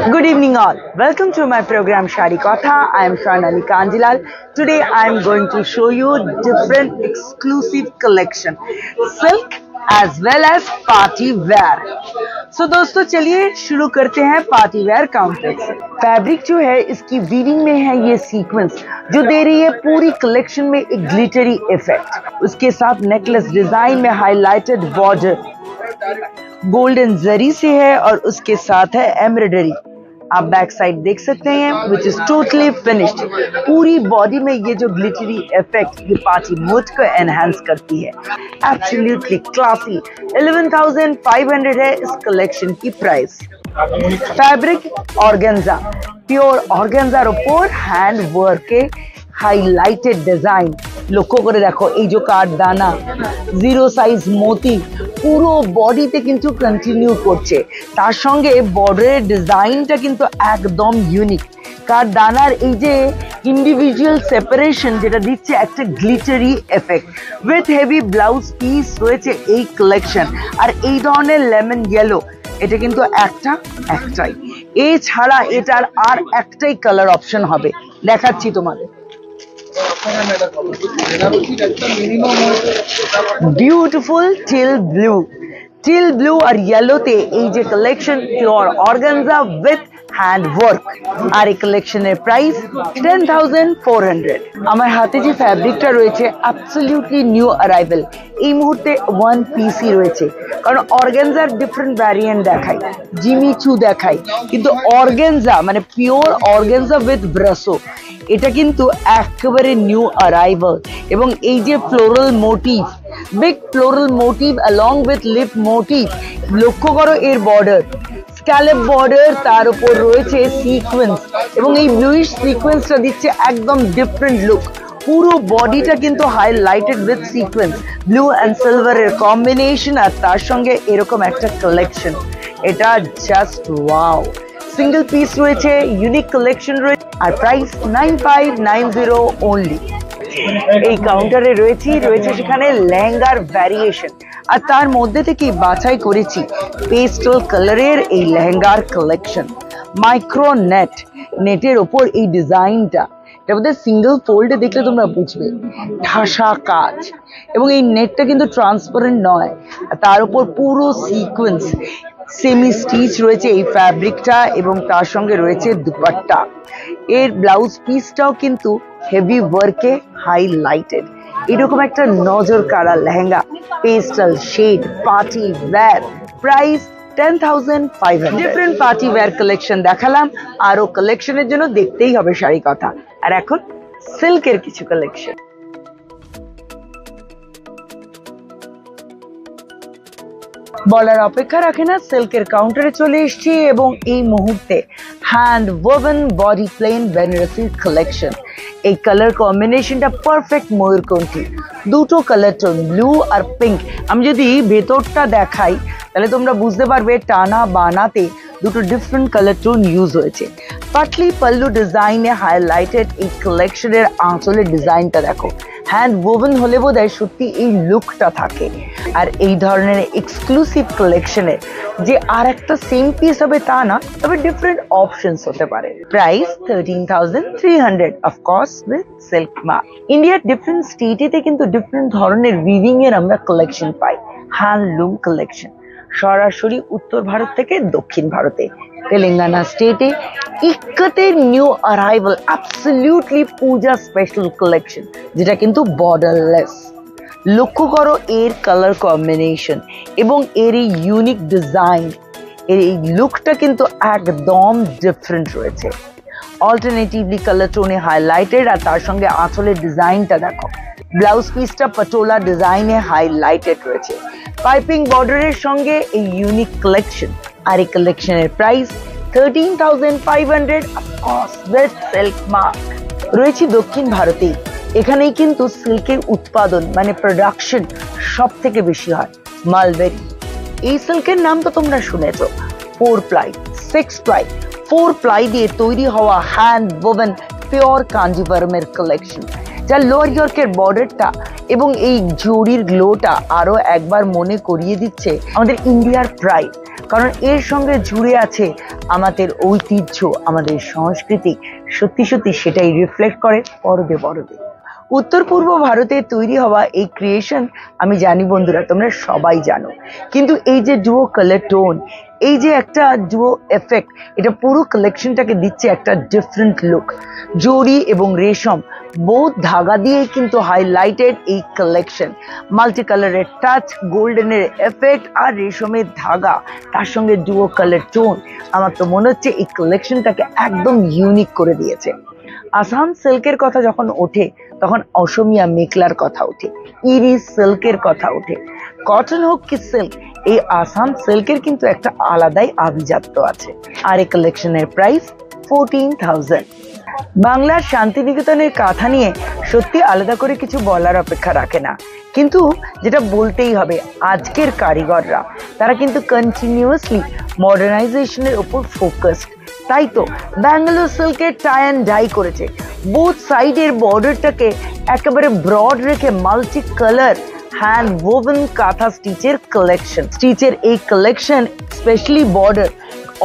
Good evening all. Welcome to my program Shari Kotha. I am Sharnali Kanjilal. Today I am going to show you different exclusive collection. Silk as well as party wear. सो दोस्तों चलिए शुरू करते हैं party wear counter से fabric जो है इसकी weaving में है ये सीक्वेंस जो दे रही है पूरी कलेक्शन में एक ग्लिटरी इफ़ेक्ट उसके साथ नेकलेस डिज़ाइन में हाईलाइटेड बॉर्डर गोल्डन जरी से है और उसके साथ है एम्ब्रॉयडरी आप बैक साइड देख सकते हैं विच इज़ टोटली फिनिश्ड पूरी बॉडी में ये जो ग्लिटरी इफ़ेक्ट ये पार्टी मुड को एनहेंस करती है। एब्सोल्युटली क्लासी 11,500 है इस कलेक्शन की price fabric organza pure organza रोपोर hand work के হাইলাইটেড ডিজাইন লক্ষ্য করে দেখো, এই যে কাঠ দানা জিরো সাইজ মতি, পুরো বডিতে কিন্তু কন্টিনিউ করছে। তার সঙ্গে বর্ডারের ডিজাইনটা কিন্তু একদম ইউনিক কার দানার এই যে ইন্ডিভিজুয়াল সেপারেশন যেটা দিচ্ছে, একটা glittery effect with heavy blouse piece রয়েছে এই কালেকশন আর এই ধরনের লেমন ইয়েলো এটা কিন্তু একটা, একটাই। এছাড়া এটার আর একটাই কালার অপশন হবে। দেখাচ্ছি তোমাদের। Beautiful teal blue teal blue আর ইয়েলোতে এই যে collection pure organza with hand work আর এই কালেকশনের price ten thousand four hundred আমার হাতে যে ফ্যাব্রিকটা রয়েছে অ্যাবসলিউটলি নিউ অ্যারাইভেল এই মুহূর্তে ওয়ান পিসি রয়েছে। কারণ অর্গেনজার ডিফারেন্ট ভ্যারিয়েন্ট দেখায় জিমি চু দেখায়। কিন্তু অর্গেনজা মানে পিওর অর্গেনজা উইথ ব্রাসো এটা কিন্তু একেবারে নিউ অ্যারাইভাল এবং এই যে floral motif big floral motif along with leaf motif লক্ষ্য করো এর বর্ডার স্ক্যালেপ বর্ডার তার উপর রয়েছে সিকোয়েন্স এবং এই ব্লুইশ সিকোয়েন্সটা দিচ্ছে একদম ডিফারেন্ট লুক পুরো বডিটা কিন্তু highlighted with sequence blue and সিলভারের কম্বিনেশন আর তার সঙ্গে এরকম একটা কালেকশন এটা জাস্ট ওয়াও সিঙ্গেল পিস রয়েছে ইউনিক কালেকশন রয়েছে আর price nine five nine zero only এই কাউন্টারে রয়েছে রয়েছে সেখানে লেহেঙ্গার ভ্যারিয়েশন আর তার মধ্যে থেকে বাছাই করেছি পেস্টাল কালারের এই লেহেঙ্গার কালেকশন মাইক্রো নেট নেটের ওপর এই ডিজাইনটা এটার মধ্যে সিঙ্গেল ফোল্ডে দেখলে তোমরা বুঝবে। ঠাসা কাজ। এবং এই নেটটা কিন্তু ট্রান্সপারেন্ট নয়। তার উপর পুরো সিকোয়েন্স সেমি স্টিচ রয়েছে এই ফ্যাব্রিকটা এবং তার সঙ্গে রয়েছে দুপাট্টা। এর ব্লাউজ পিসটাও কিন্তু হেভি ওয়ার্কে হাইলাইটেড এরকম একটা নজর কাড়া lehenga pastel shade party wear price ten thousand five different party wear collection দেখালাম, আরও কালেকশনের জন্য দেখতেই হবে শাড়ি কথা। আর এখন সিল্কের কিছু কালেকশন বলার অপেক্ষা রাখে না, সিল্কের কাউন্টারে চলে এসেছি এবং এই মুহূর্তে hand woven body plain Banarasi collection এই কালার কম্বিনেশনটা পারফেক্ট ময়ূরকণ্ঠী দুটো কালার টোন ব্লু আর পিঙ্ক আমি যদি ভেতরটা দেখাই, তাহলে তোমরা বুঝতে পারবে টানা বানাতে দুটো ডিফারেন্ট কালার টোন ইউজ হয়েছে। পাটলি পাল্লু ডিজাইনে হাইলাইটেড এই কালেকশনের আঁচলের ডিজাইনটা দেখো। হ্যান্ড ওভেন হলে বোধ হয় সত্যি এই লুকটা থাকে। আর এই ধরনের এক্সক্লুসিভ কালেকশনের যে আর একটা সেম পিস হবে তা না তবে ডিফারেন্ট অপশনস হতে পারে। Price thirteen thousand three hundred of course with silk মা ইন্ডিয়ার ডিফারেন্ট স্টেটেতে কিন্তু ডিফারেন্ট ধরনের উইভিং এর আমরা কালেকশন পাই। হ্যান্ডলুম কালেকশন সরাসরি উত্তর ভারত থেকে দক্ষিণ ভারতে। তেলেঙ্গানা স্টেটে ইক্কতের new arrival absolutely Puja special collection যেটা কিন্তু বর্ডারলেস লক্ষ্য করো এর কালার কম্বিনেশন এবং এর এই ইউনিক ডিজাইন এর এই লুকটা কিন্তু একদম ডিফারেন্ট রয়েছে। অল্টারনেটিভলি কালার টোনে হাইলাইটেড আর তার সঙ্গে আঁচলের ডিজাইনটা দেখো। ব্লাউজ পিসটা পটোলা ডিজাইনে হাইলাইটেড রয়েছে। পাইপিং বর্ডারের সঙ্গে এই ইউনিক কালেকশন আর এই কালেকশনের price thirteen thousand five hundred silk mark রয়েছে দক্ষিণ ভারতেই এখানেই কিন্তু সিল্কের উৎপাদন মানে প্রোডাকশন সব থেকে বেশি হয়। মালবেরি। এই সিল্কের নাম তো তোমরা শুনেছো। Four ply six ply four ply দিয়ে তৈরি হওয়া হ্যান্ড ওভেন পিওর কাঞ্জিভারমের কালেকশন যার লোয়ার ইয়র্কের বর্ডারটা এবং এই জরির গ্লোটা আরও একবার মনে করিয়ে দিচ্ছে আমাদের ইন্ডিয়ার প্রাইড। কারণ এর সঙ্গে জুড়ে আছে আমাদের ঐতিহ্য, আমাদের সংস্কৃতি। সত্যি সত্যি সেটাই রিফ্লেক্ট করে পরদে পরদে। উত্তর পূর্ব ভারতে তৈরি হওয়া এই ক্রিয়েশন আমি জানি বন্ধুরা, তোমরা সবাই জানো। কিন্তু এই যে ডুয়ো কালার টোন এই যে একটা ডুয়ো এফেক্ট এটা পুরো কালেকশনটাকে দিচ্ছে একটা ডিফারেন্ট লুক জরি এবং রেশম বোধ ধাগা দিয়ে কিন্তু হাইলাইটেড এই কালেকশন মাল্টি কালারের টাচ গোল্ডেনের এফেক্ট আর রেশমের ধাগা, তার সঙ্গে ডুয়ো কালার টোন আমার তো মনে হচ্ছে এই কালেকশনটাকে একদম ইউনিক করে দিয়েছে। আসাম সিল্কের কথা যখন ওঠে, তখন অসমিয়া মেখলার কথা ওঠে ইরি সিল্কের কথা ওঠে। কটন হোক কি সিল্ক এই আসাম সিল্কের কিন্তু একটা আলাদাই আভিজাত্য আছে। আর এই কালেকশনের প্রাইস ফোরটিন থাউজেন্ড বাংলার শান্তিনিকেতনের কাঁথা নিয়ে সত্যি আলাদা করে কিছু বলার অপেক্ষা রাখে না। কিন্তু যেটা বলতেই হবে, আজকের কারিগররা, তারা কিন্তু কন্টিনিউয়াসলি মডার্নাইজেশনের ওপর ফোকাসড তাই তো ব্যাঙ্গালোর সিল্কের টাই অ্যান্ড ডাই করেছে। বোথ সাইডের বর্ডারটাকে একেবারে ব্রড রেখে মাল্টি কালার হ্যান্ড ওভেন কাঁথা স্টিচের কালেকশন স্টিচের এই collection specially border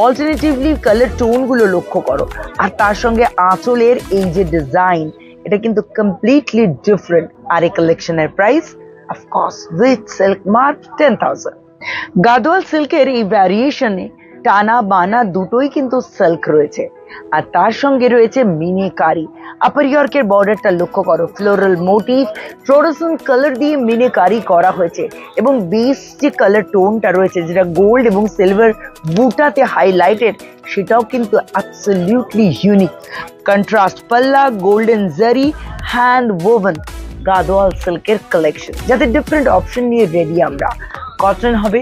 alternatively colour টোনগুলো লক্ষ্য করো। আর তার সঙ্গে আঁচলের এই যে ডিজাইন এটা কিন্তু কমপ্লিটলি ডিফারেন্ট আর এই কালেকশনের price of course with silk mark ten thousand Gadwal সিল্কের এই ভ্যারিয়েশনে টানা বানা দুটোই কিন্তু সিল্ক রয়েছে। আর তার সঙ্গে রয়েছে মিনেকারি আপার ইয়র্কের বর্ডারটা লক্ষ্য করো ফ্লোরাল মোটিভ ফ্লোরোসেন্ট কালার দিয়ে মিনেকারি করা হয়েছে এবং বেস যে কালার টোনটা রয়েছে, যেটা গোল্ড এবং সিলভার বুটাতে হাইলাইটেড সেটাও কিন্তু অ্যাবসলিউটলি ইউনিক কন্ট্রাস্ট পাল্লা golden zari hand woven Gadwal সিল্কের কালেকশন যাতে ডিফারেন্ট অপশন নিয়ে রেডি আমরা। কটন হবে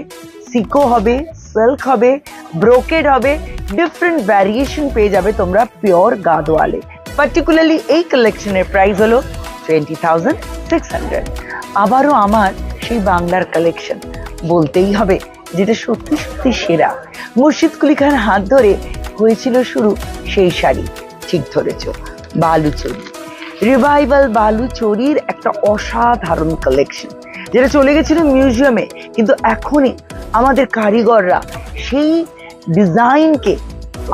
সিকো হবে সিল্ক হবে ব্রোকেড হবে ডিফারেন্ট ভ্যারিয়েশন পেয়ে যাবে তোমরা পিওর গাদোয়ালে পার্টিকুলারলি এই কালেকশনের প্রাইস হলো টোয়েন্টি থাউজেন্ড সিক্স হান্ড্রেড আবারও আমার সেই বাংলার কালেকশন বলতেই হবে যেটা সত্যি সত্যি সেরা। মুর্শিদ কুলি খান হাত ধরে হয়েছিল শুরু সেই শাড়ি, ঠিক ধরেছ, বালুচরি। রিভাইভাল বালুচরির একটা অসাধারণ কালেকশন যেটা চলে গেছিল মিউজিয়ামে, কিন্তু এখনই আমাদের কারিগররা সেই ডিজাইনকে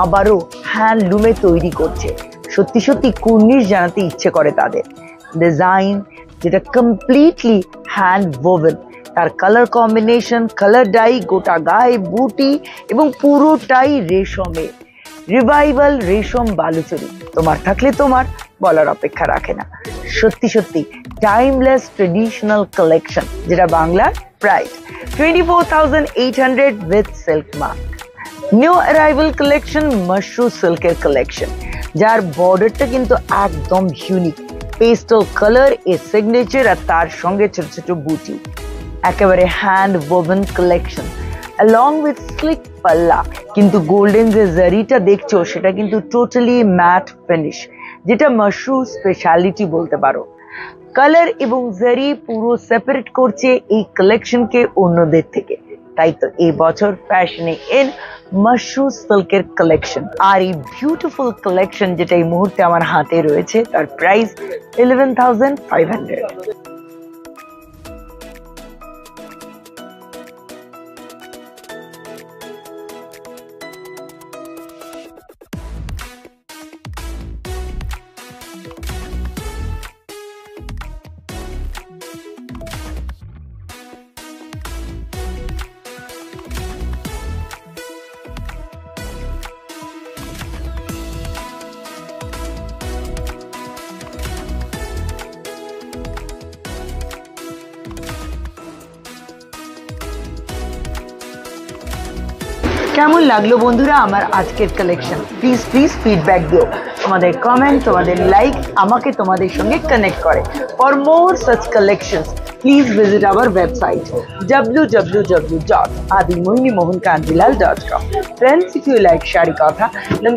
আবারও হ্যান্ডলুমে তৈরি করছে। সত্যি সত্যি কুর্নিশ জানাতে ইচ্ছে করে তাদের। ডিজাইন যেটা কমপ্লিটলি হ্যান্ড ওভেন তার কালার কম্বিনেশন কালার ডাই গোটা গায়ে বুটি এবং পুরোটাই রেশমে। রিভাইভাল রেশম বালুচরি। তোমার থাকলে তোমার, বলার অপেক্ষা রাখে না। সত্যি সত্যি টাইমলেস ট্রেডিশনাল কালেকশন যেটা বাংলার price twenty four with silk mark new arrival collection Mashru সিল্কের কালেকশন যার বর্ডারটা কিন্তু একদম ইউনিক পেস্টাল কালার এ সিগনেচার আর তার সঙ্গে ছোট ছোট বুটি একেবারে hand woven collection along with sleek পাল্লা। কিন্তু গোল্ডেন যে জারিটা দেখছ, সেটা কিন্তু টোটালি ম্যাট ফিনিশ যেটা মাশরু স্পেশালিটি বলতে পারো। কালার এবং জারি পুরো সেপারেট করছে এই কালেকশনকে অন্যদের থেকে। তাই তো এই বছর ফ্যাশনে এন মাশরু সিল্কের কালেকশন আর এই বিউটিফুল কালেকশন যেটা এই মুহূর্তে আমার হাতে রয়েছে, তার price eleven thousand five hundred কেমন লাগল বন্ধুরা আমার আজকের কালেকশন প্লিজ প্লিজ ফিডব্যাক দিও। তোমাদের কমেন্ট তোমাদের লাইক আমাকে তোমাদের সঙ্গে কানেক্ট করে। For more such collection please visit our website W W W dot Adi Mohini Mohan Kantilal dot com friends if you like sari কথা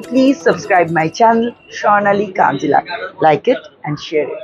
please subscribe my channel Swarnali Kantilal like it and share it